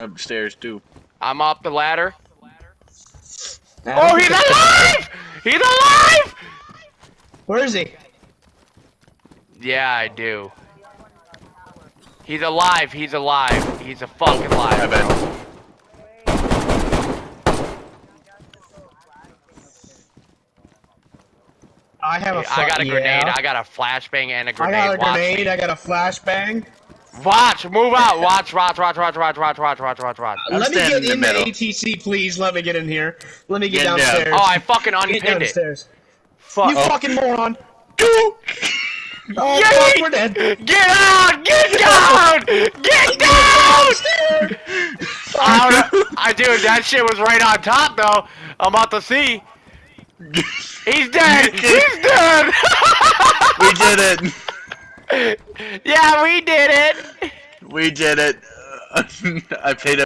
upstairs too. I'm up the ladder. I Oh, he's alive! He's alive! Where is he? Yeah, I do. He's alive. He's alive. He's a fucking alive. I bet. I have a. I got a fu- grenade. I got a flashbang and a grenade. I got a grenade. me. I got a flashbang. Watch, move out. Watch, watch, watch, watch, watch, watch, watch, watch, watch, watch. I'm Let me get in the in the middle. ATC, please. Let me get in here. Let me get, Get down. downstairs. Oh, I fucking get unpinned it. downstairs. Fuck. You fucking moron. Go! Oh, Yeet! fuck, we're dead. Get out! Get down! Get down! I, don't know. I dude, that shit was right on top though. I'm about to see. He's dead. He's dead. we did it! yeah, we did it. We did it! I paid